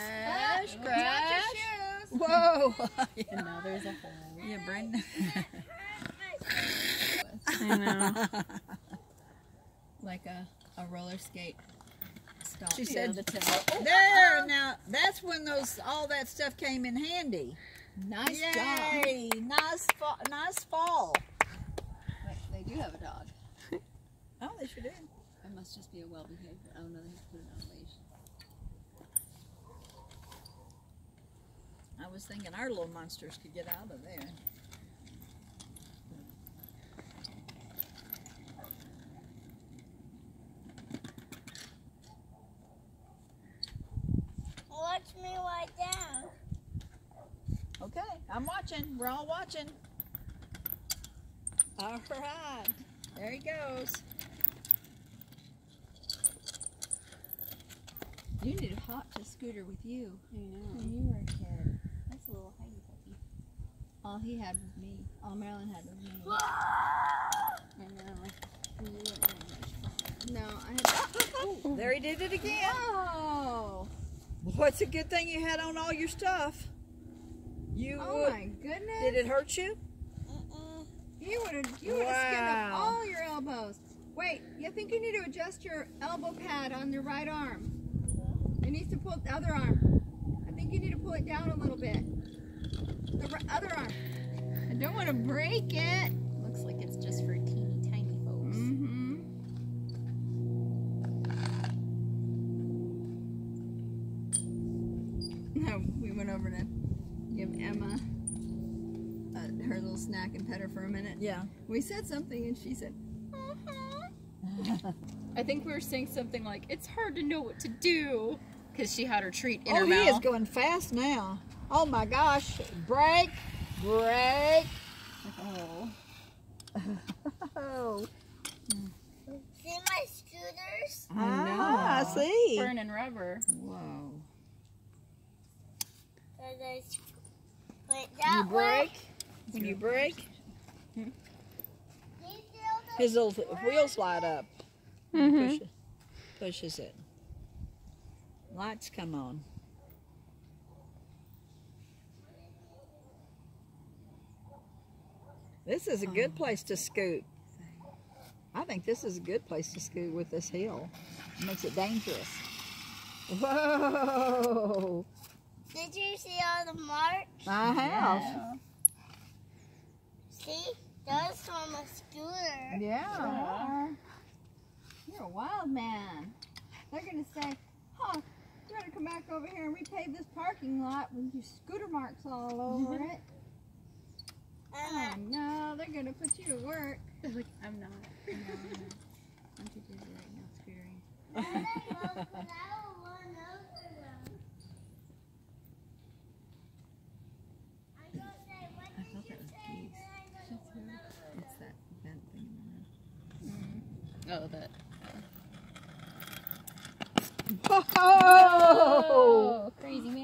Crash, crash. Whoa. yeah, And now there's a hole. yeah, Brenda. I know. like a, a roller skate stop. She you said- the tail. there, oh, oh. now, that's when those all that stuff came in handy. Nice job. Yay, nice, fa- nice fall. Wait, they do have a dog. Oh, they sure did. It must just be a well behaved. Oh no, they have to put it on a leash. I was thinking our little monsters could get out of there. Watch me lie down. Okay, I'm watching. We're all watching. All right, there he goes. You need a hop to scooter with you. I know. When you were a kid. Little puppy. All he had was me. All Marilyn had was me. I know. You didn't have much fun. No, I had. Oh, there he did it again. Oh! What's a good thing you had on all your stuff? You Oh would. my goodness! Did it hurt you? Mm-mm. You would have you would have skinned up Wow. all your elbows. Wait, you think you need to adjust your elbow pad on your right arm? It needs to pull the other arm. I think you need to pull it down a little bit. I don't want to break it. Looks like it's just for teeny tiny folks. Mm-hmm. No, we went over to give Emma uh, her little snack and pet her for a minute. Yeah. We said something and she said, "Uh-huh." I think we were saying something like, it's hard to know what to do. Because she had her treat in oh, her he is going fast now. Oh my gosh! Brake, brake. Oh. Oh. See my scooters? Ah, I know. see. Burning rubber. Whoa. Does it went You break. When you brake, You his little wheels slide up. Mm-hmm. Push pushes it. Lights come on. This is a good oh. place to scoot. I think this is a good place to scoot with this hill. It makes it dangerous. Whoa! Did you see all the marks? I have. See? Those from a scooter. Yeah. You're a wild man. They're going to say, huh, you better come back over here and repave this parking lot with your scooter marks all over it. Uh-huh. Oh, no, to put you to work. Like, I'm not. I'm not. I'm not. I'm too busy right now scootering. then I love when I will run over them. I'm gonna say, what I did thought you that was say? geese. Then I'm gonna run over It's that vent thing. Mm-hmm. Oh, that. Oh, Whoa! Oh! crazy man.